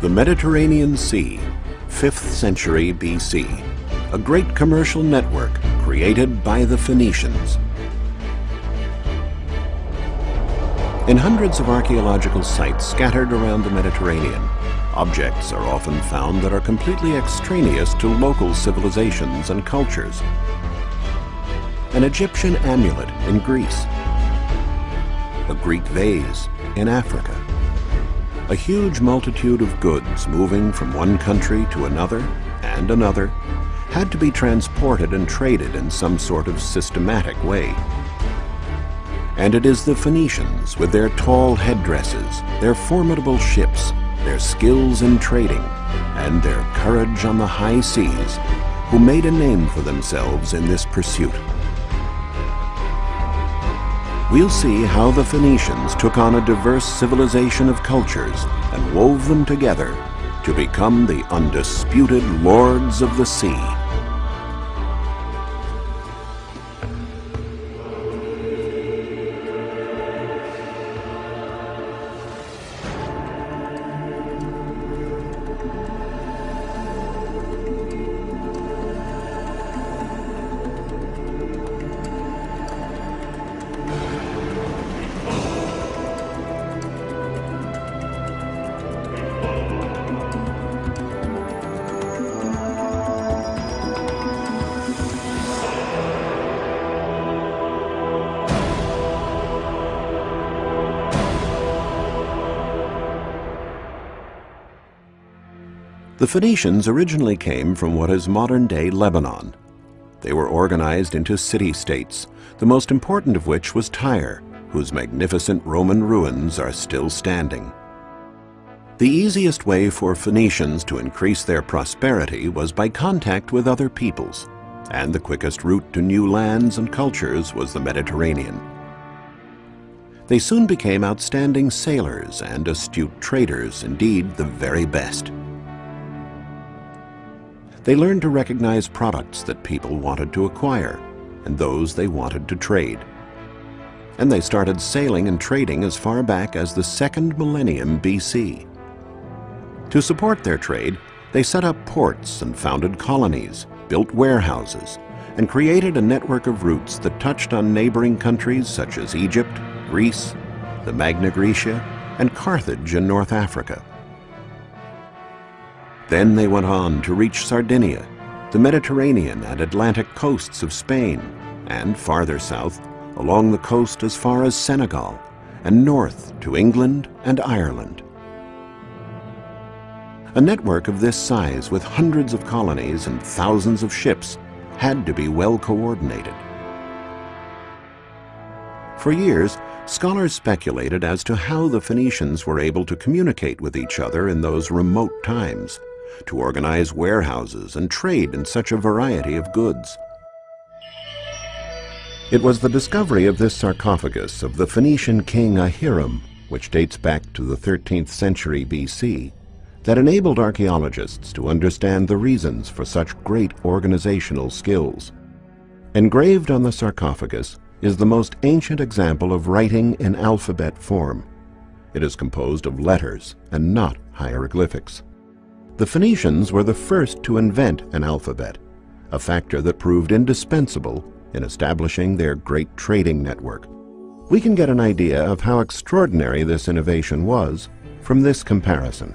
The Mediterranean Sea, 5th century BC, a great commercial network created by the Phoenicians. In hundreds of archaeological sites scattered around the Mediterranean, objects are often found that are completely extraneous to local civilizations and cultures. An Egyptian amulet in Greece, a Greek vase in Africa, a huge multitude of goods moving from one country to another and another had to be transported and traded in some sort of systematic way. And it is the Phoenicians, with their tall headdresses, their formidable ships, their skills in trading, and their courage on the high seas, who made a name for themselves in this pursuit we'll see how the Phoenicians took on a diverse civilization of cultures and wove them together to become the undisputed lords of the sea. The Phoenicians originally came from what is modern-day Lebanon. They were organized into city-states, the most important of which was Tyre, whose magnificent Roman ruins are still standing. The easiest way for Phoenicians to increase their prosperity was by contact with other peoples, and the quickest route to new lands and cultures was the Mediterranean. They soon became outstanding sailors and astute traders, indeed the very best. They learned to recognize products that people wanted to acquire and those they wanted to trade. And they started sailing and trading as far back as the second millennium BC. To support their trade, they set up ports and founded colonies, built warehouses, and created a network of routes that touched on neighboring countries such as Egypt, Greece, the Magna Graecia, and Carthage in North Africa. Then they went on to reach Sardinia, the Mediterranean and Atlantic coasts of Spain, and farther south, along the coast as far as Senegal, and north to England and Ireland. A network of this size with hundreds of colonies and thousands of ships had to be well coordinated. For years, scholars speculated as to how the Phoenicians were able to communicate with each other in those remote times to organize warehouses and trade in such a variety of goods. It was the discovery of this sarcophagus of the Phoenician king Ahiram, which dates back to the 13th century BC, that enabled archaeologists to understand the reasons for such great organizational skills. Engraved on the sarcophagus is the most ancient example of writing in alphabet form. It is composed of letters and not hieroglyphics. The Phoenicians were the first to invent an alphabet, a factor that proved indispensable in establishing their great trading network. We can get an idea of how extraordinary this innovation was from this comparison.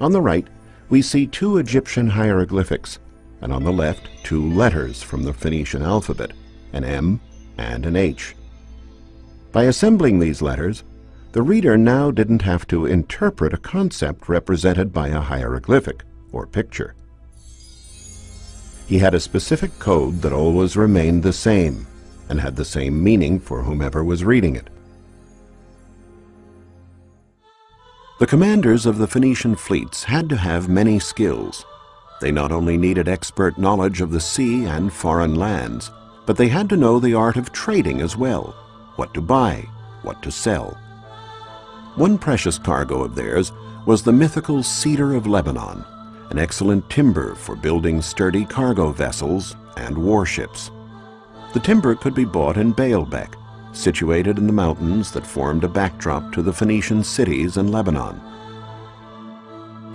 On the right, we see two Egyptian hieroglyphics, and on the left, two letters from the Phoenician alphabet, an M and an H. By assembling these letters, the reader now didn't have to interpret a concept represented by a hieroglyphic or picture. He had a specific code that always remained the same and had the same meaning for whomever was reading it. The commanders of the Phoenician fleets had to have many skills. They not only needed expert knowledge of the sea and foreign lands, but they had to know the art of trading as well, what to buy, what to sell. One precious cargo of theirs was the mythical cedar of Lebanon, an excellent timber for building sturdy cargo vessels and warships. The timber could be bought in Baalbek, situated in the mountains that formed a backdrop to the Phoenician cities in Lebanon.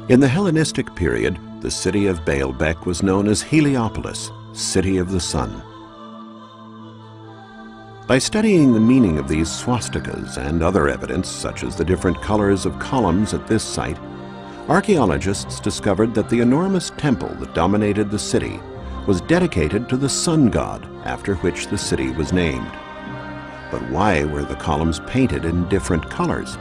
In the Hellenistic period, the city of Baalbek was known as Heliopolis, City of the Sun. By studying the meaning of these swastikas and other evidence, such as the different colors of columns at this site, archaeologists discovered that the enormous temple that dominated the city was dedicated to the sun god, after which the city was named. But why were the columns painted in different colors?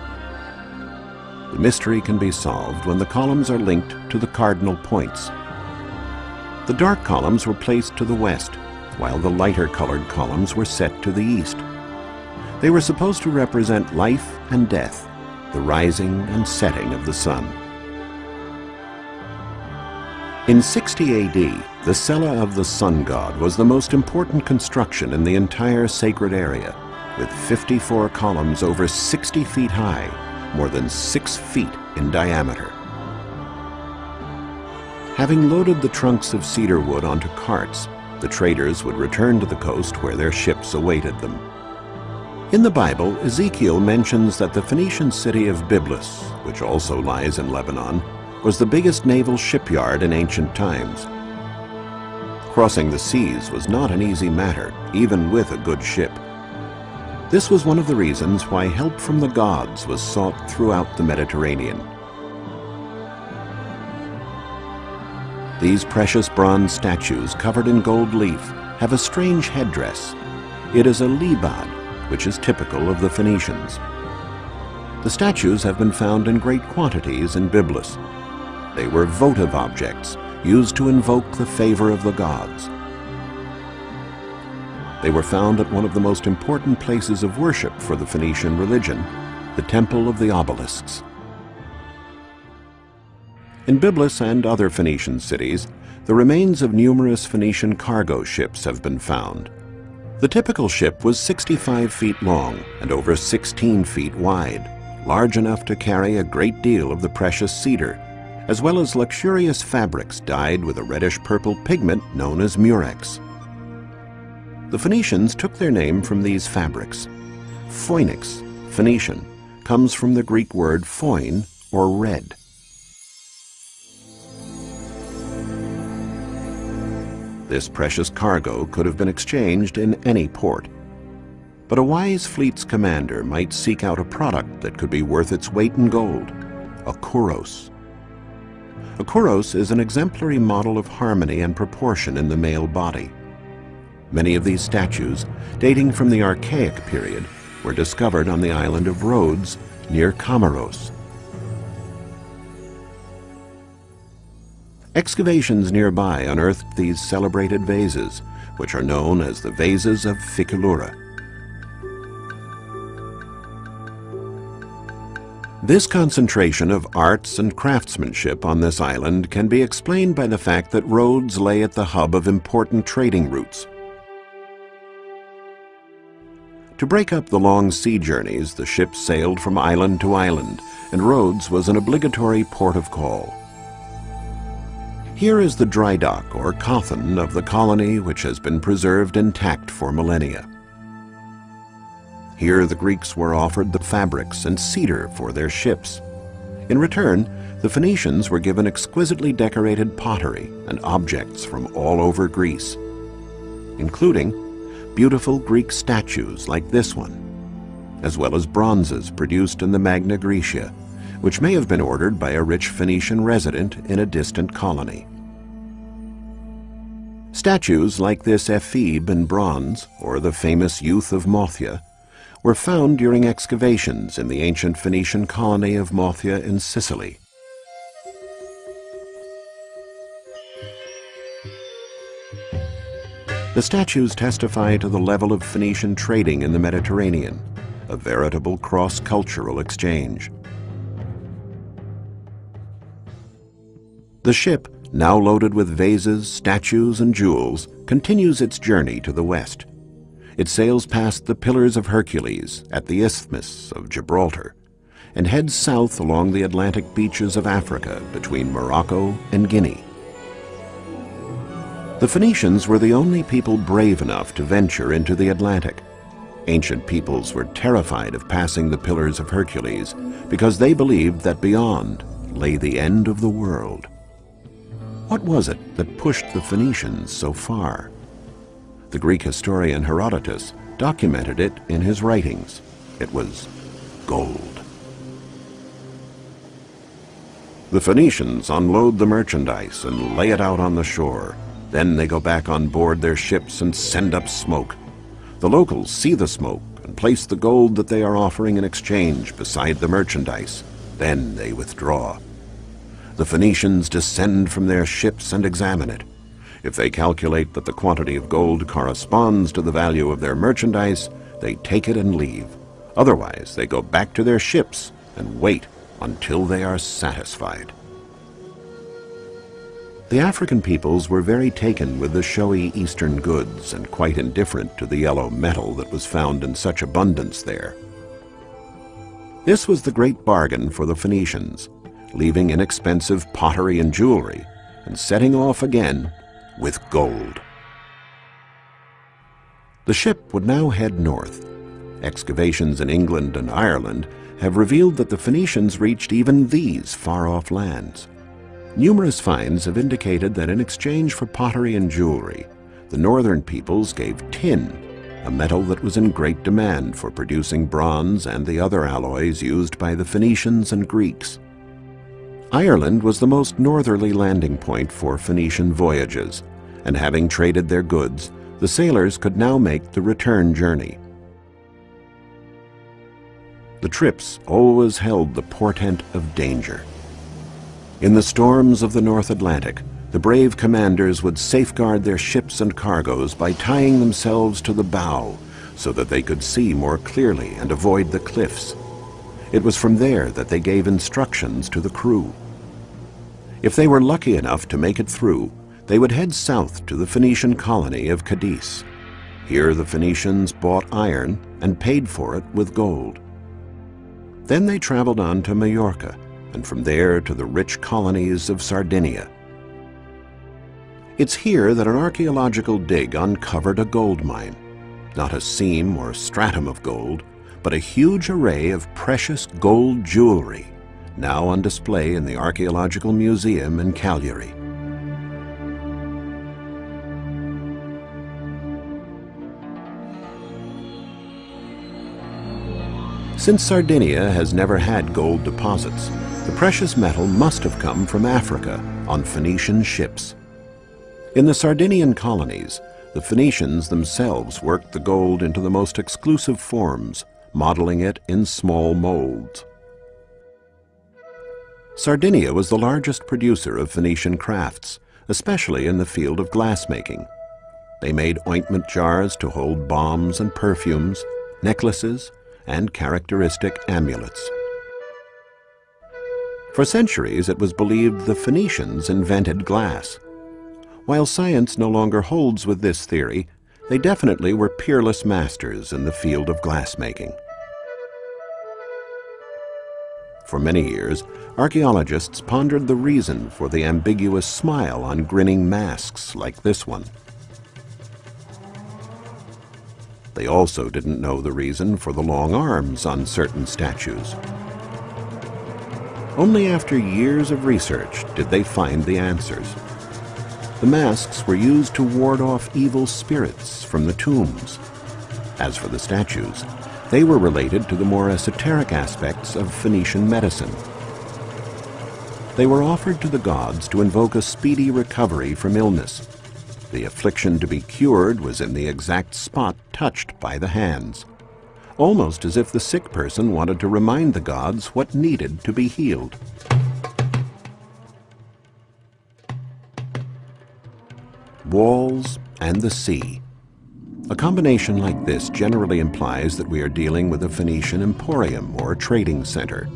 The mystery can be solved when the columns are linked to the cardinal points. The dark columns were placed to the west, while the lighter colored columns were set to the east. They were supposed to represent life and death, the rising and setting of the sun. In 60 AD, the Cella of the Sun God was the most important construction in the entire sacred area, with 54 columns over 60 feet high more than six feet in diameter. Having loaded the trunks of cedar wood onto carts, the traders would return to the coast where their ships awaited them. In the Bible, Ezekiel mentions that the Phoenician city of Byblus, which also lies in Lebanon, was the biggest naval shipyard in ancient times. Crossing the seas was not an easy matter, even with a good ship. This was one of the reasons why help from the gods was sought throughout the Mediterranean. These precious bronze statues covered in gold leaf have a strange headdress. It is a libad, which is typical of the Phoenicians. The statues have been found in great quantities in Byblus. They were votive objects used to invoke the favor of the gods. They were found at one of the most important places of worship for the Phoenician religion, the Temple of the Obelisks. In Byblus and other Phoenician cities, the remains of numerous Phoenician cargo ships have been found. The typical ship was 65 feet long and over 16 feet wide, large enough to carry a great deal of the precious cedar, as well as luxurious fabrics dyed with a reddish-purple pigment known as murex. The Phoenicians took their name from these fabrics. Phoenix, Phoenician, comes from the Greek word phoin, or red. This precious cargo could have been exchanged in any port. But a wise fleet's commander might seek out a product that could be worth its weight in gold, a kouros. A kouros is an exemplary model of harmony and proportion in the male body. Many of these statues, dating from the Archaic period, were discovered on the island of Rhodes near Kamiros. Excavations nearby unearthed these celebrated vases, which are known as the vases of Fikellura. This concentration of arts and craftsmanship on this island can be explained by the fact that Rhodes lay at the hub of important trading routes. To break up the long sea journeys, the ships sailed from island to island, and Rhodes was an obligatory port of call. Here is the dry dock, or cothon of the colony which has been preserved intact for millennia. Here the Greeks were offered the fabrics and cedar for their ships. In return, the Phoenicians were given exquisitely decorated pottery and objects from all over Greece, including beautiful Greek statues like this one, as well as bronzes produced in the Magna Graecia, which may have been ordered by a rich Phoenician resident in a distant colony. Statues like this ephebe in bronze, or the famous youth of Mothia, were found during excavations in the ancient Phoenician colony of Mothia in Sicily. The statues testify to the level of Phoenician trading in the Mediterranean, a veritable cross-cultural exchange. The ship, now loaded with vases, statues, and jewels, continues its journey to the west. It sails past the Pillars of Hercules at the Isthmus of Gibraltar and heads south along the Atlantic beaches of Africa between Morocco and Guinea. The Phoenicians were the only people brave enough to venture into the Atlantic. Ancient peoples were terrified of passing the Pillars of Hercules because they believed that beyond lay the end of the world. What was it that pushed the Phoenicians so far? The Greek historian Herodotus documented it in his writings. It was gold. The Phoenicians unload the merchandise and lay it out on the shore. Then they go back on board their ships and send up smoke. The locals see the smoke and place the gold that they are offering in exchange beside the merchandise. Then they withdraw. The Phoenicians descend from their ships and examine it. If they calculate that the quantity of gold corresponds to the value of their merchandise, they take it and leave. Otherwise, they go back to their ships and wait until they are satisfied. The African peoples were very taken with the showy eastern goods and quite indifferent to the yellow metal that was found in such abundance there. This was the great bargain for the Phoenicians, leaving inexpensive pottery and jewelry and setting off again with gold. The ship would now head north. Excavations in England and Ireland have revealed that the Phoenicians reached even these far-off lands. Numerous finds have indicated that in exchange for pottery and jewelry, the northern peoples gave tin, a metal that was in great demand for producing bronze and the other alloys used by the Phoenicians and Greeks. Ireland was the most northerly landing point for Phoenician voyages, and having traded their goods, the sailors could now make the return journey. The trips always held the portent of danger. In the storms of the North Atlantic, the brave commanders would safeguard their ships and cargoes by tying themselves to the bow so that they could see more clearly and avoid the cliffs. It was from there that they gave instructions to the crew. If they were lucky enough to make it through, they would head south to the Phoenician colony of Cadiz. Here the Phoenicians bought iron and paid for it with gold. Then they traveled on to Majorca, and from there to the rich colonies of Sardinia. It's here that an archaeological dig uncovered a gold mine, not a seam or stratum of gold, but a huge array of precious gold jewelry, now on display in the Archaeological Museum in Cagliari. Since Sardinia has never had gold deposits, the precious metal must have come from Africa on Phoenician ships. In the Sardinian colonies, the Phoenicians themselves worked the gold into the most exclusive forms, modeling it in small molds. Sardinia was the largest producer of Phoenician crafts, especially in the field of glassmaking. They made ointment jars to hold balms and perfumes, necklaces, and characteristic amulets. For centuries, it was believed the Phoenicians invented glass. While science no longer holds with this theory, they definitely were peerless masters in the field of glassmaking. For many years, archaeologists pondered the reason for the ambiguous smile on grinning masks like this one. They also didn't know the reason for the long arms on certain statues. Only after years of research did they find the answers. The masks were used to ward off evil spirits from the tombs. As for the statues, they were related to the more esoteric aspects of Phoenician medicine. They were offered to the gods to invoke a speedy recovery from illness. The affliction to be cured was in the exact spot touched by the hands almost as if the sick person wanted to remind the gods what needed to be healed. Walls and the sea. A combination like this generally implies that we are dealing with a Phoenician emporium or trading center.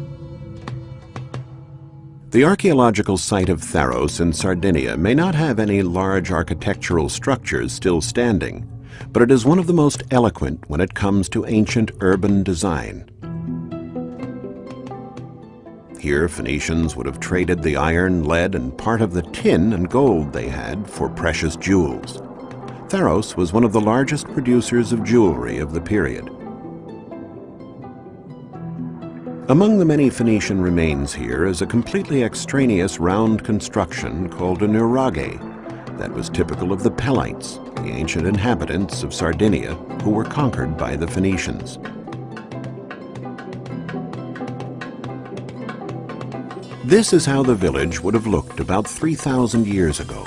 The archaeological site of Tharos in Sardinia may not have any large architectural structures still standing, but it is one of the most eloquent when it comes to ancient urban design. Here, Phoenicians would have traded the iron, lead, and part of the tin and gold they had for precious jewels. Tharos was one of the largest producers of jewelry of the period. Among the many Phoenician remains here is a completely extraneous round construction called a nuraghe that was typical of the Pelites, the ancient inhabitants of Sardinia who were conquered by the Phoenicians. This is how the village would have looked about 3,000 years ago.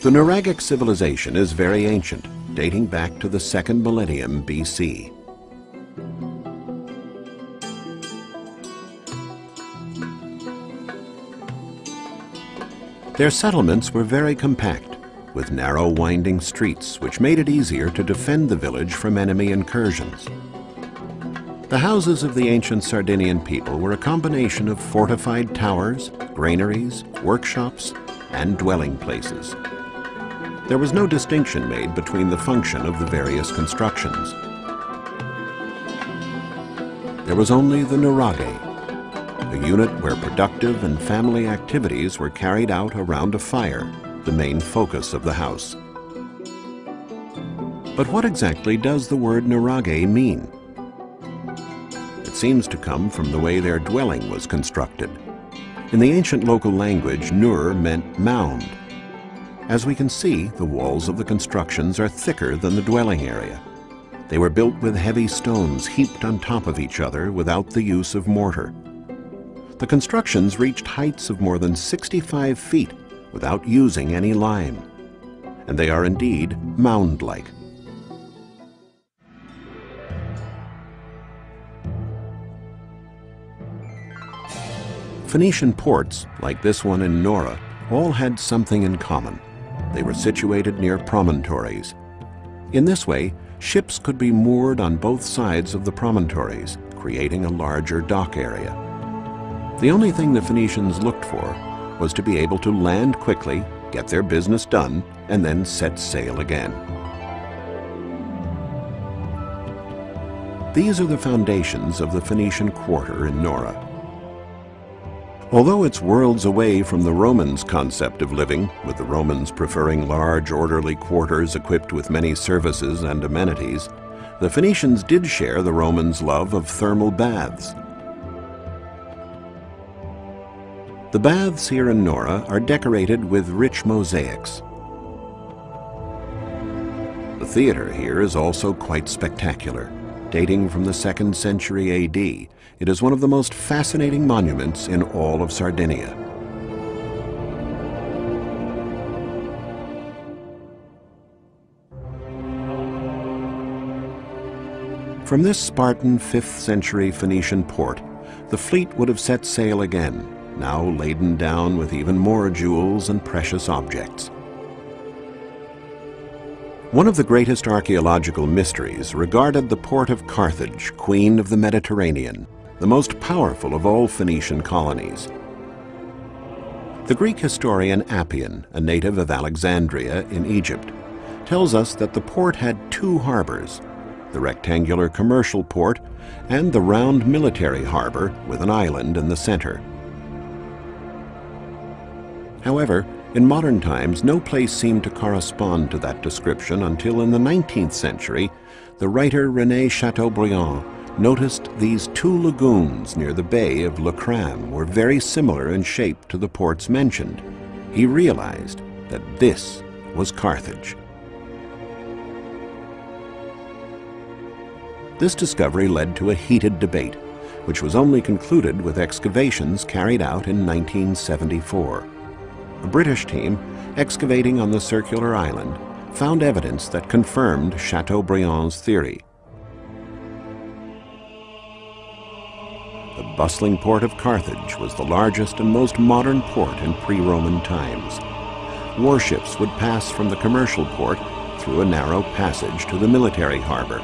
The Nuragic civilization is very ancient, dating back to the second millennium BC. Their settlements were very compact, with narrow winding streets which made it easier to defend the village from enemy incursions. The houses of the ancient Sardinian people were a combination of fortified towers, granaries, workshops, and dwelling places. There was no distinction made between the function of the various constructions. There was only the nuraghe, a unit where productive and family activities were carried out around a fire, the main focus of the house. But what exactly does the word nuraghe mean? It seems to come from the way their dwelling was constructed. In the ancient local language, nur meant mound. As we can see, the walls of the constructions are thicker than the dwelling area. They were built with heavy stones heaped on top of each other without the use of mortar. The constructions reached heights of more than 65 feet without using any lime. And they are indeed mound-like. Phoenician ports, like this one in Nora, all had something in common. They were situated near promontories. In this way, ships could be moored on both sides of the promontories, creating a larger dock area. The only thing the Phoenicians looked for was to be able to land quickly, get their business done, and then set sail again. These are the foundations of the Phoenician quarter in Nora. Although it's worlds away from the Romans' concept of living, with the Romans preferring large, orderly quarters equipped with many services and amenities, the Phoenicians did share the Romans' love of thermal baths The baths here in Nora are decorated with rich mosaics. The theater here is also quite spectacular. Dating from the 2nd century AD, it is one of the most fascinating monuments in all of Sardinia. From this Spartan 5th century Phoenician port, the fleet would have set sail again now laden down with even more jewels and precious objects. One of the greatest archaeological mysteries regarded the port of Carthage, queen of the Mediterranean, the most powerful of all Phoenician colonies. The Greek historian Appian, a native of Alexandria in Egypt, tells us that the port had two harbors, the rectangular commercial port and the round military harbor with an island in the center. However, in modern times, no place seemed to correspond to that description until in the 19th century, the writer René Chateaubriand noticed these two lagoons near the bay of Le Kram were very similar in shape to the ports mentioned. He realized that this was Carthage. This discovery led to a heated debate, which was only concluded with excavations carried out in 1974 a British team excavating on the circular island found evidence that confirmed Chateaubriand's theory. Bustling port of Carthage was the largest and most modern port in pre-Roman times. Warships would pass from the commercial port through a narrow passage to the military harbor.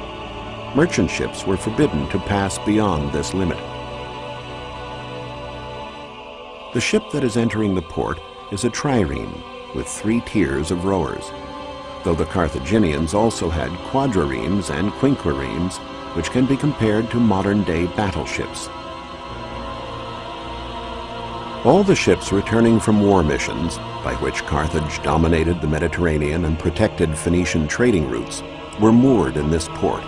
Merchant ships were forbidden to pass beyond this limit. The ship that is entering the port is a trireme with three tiers of rowers, though the Carthaginians also had quadriremes and quinqueremes, which can be compared to modern-day battleships. All the ships returning from war missions, by which Carthage dominated the Mediterranean and protected Phoenician trading routes, were moored in this port.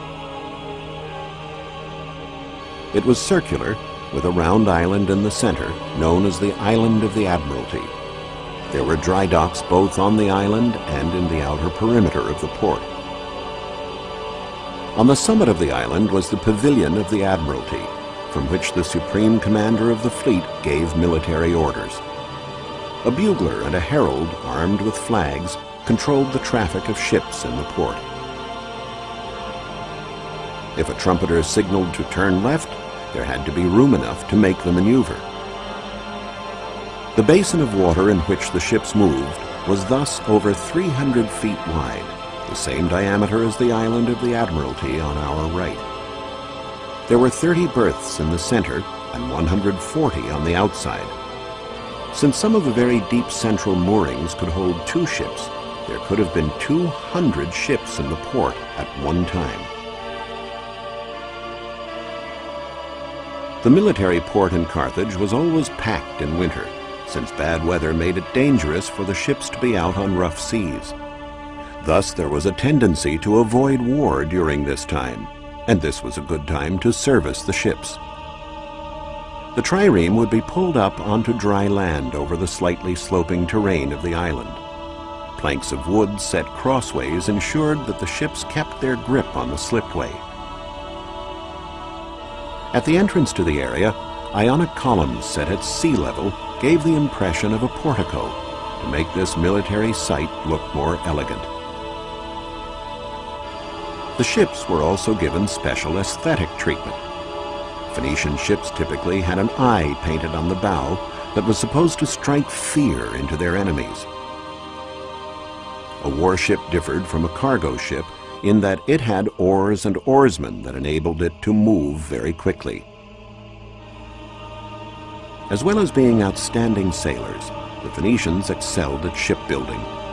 It was circular, with a round island in the center, known as the Island of the Admiralty. There were dry docks both on the island and in the outer perimeter of the port. On the summit of the island was the Pavilion of the Admiralty, from which the Supreme Commander of the fleet gave military orders. A bugler and a herald, armed with flags, controlled the traffic of ships in the port. If a trumpeter signaled to turn left, there had to be room enough to make the maneuver. The basin of water in which the ships moved was thus over 300 feet wide, the same diameter as the island of the Admiralty on our right. There were 30 berths in the center and 140 on the outside. Since some of the very deep central moorings could hold two ships, there could have been 200 ships in the port at one time. The military port in Carthage was always packed in winter, since bad weather made it dangerous for the ships to be out on rough seas. Thus there was a tendency to avoid war during this time, and this was a good time to service the ships. The trireme would be pulled up onto dry land over the slightly sloping terrain of the island. Planks of wood set crossways ensured that the ships kept their grip on the slipway. At the entrance to the area, ionic columns set at sea level gave the impression of a portico to make this military site look more elegant. The ships were also given special aesthetic treatment. Phoenician ships typically had an eye painted on the bow that was supposed to strike fear into their enemies. A warship differed from a cargo ship in that it had oars and oarsmen that enabled it to move very quickly. As well as being outstanding sailors, the Phoenicians excelled at shipbuilding.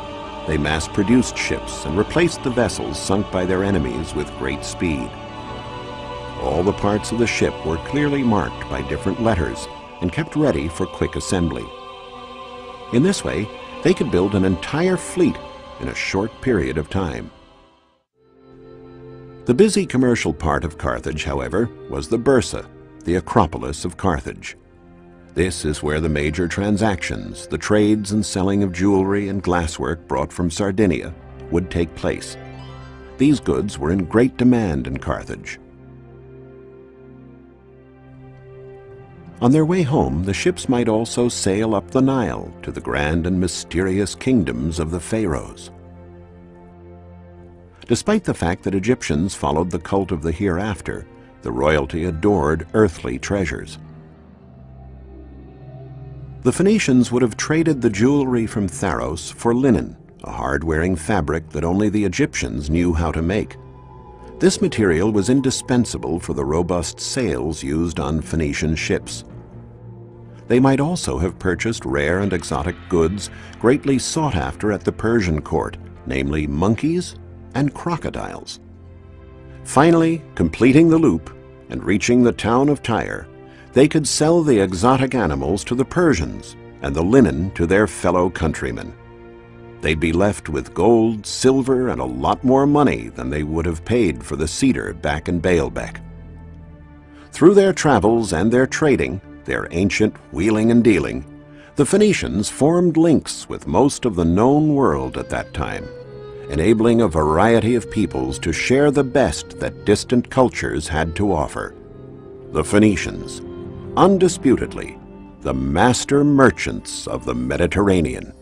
They mass-produced ships and replaced the vessels sunk by their enemies with great speed. All the parts of the ship were clearly marked by different letters and kept ready for quick assembly. In this way, they could build an entire fleet in a short period of time. The busy commercial part of Carthage, however, was the Byrsa, the Acropolis of Carthage. This is where the major transactions, the trades and selling of jewelry and glasswork brought from Sardinia, would take place. These goods were in great demand in Carthage. On their way home, the ships might also sail up the Nile to the grand and mysterious kingdoms of the pharaohs. Despite the fact that Egyptians followed the cult of the hereafter, the royalty adored earthly treasures. The Phoenicians would have traded the jewelry from Tharos for linen, a hard-wearing fabric that only the Egyptians knew how to make. This material was indispensable for the robust sails used on Phoenician ships. They might also have purchased rare and exotic goods greatly sought after at the Persian court, namely monkeys and crocodiles. Finally, completing the loop and reaching the town of Tyre, they could sell the exotic animals to the Persians and the linen to their fellow countrymen. They'd be left with gold, silver, and a lot more money than they would have paid for the cedar back in Baalbek. Through their travels and their trading, their ancient wheeling and dealing, the Phoenicians formed links with most of the known world at that time enabling a variety of peoples to share the best that distant cultures had to offer. The Phoenicians, undisputedly, the master merchants of the Mediterranean.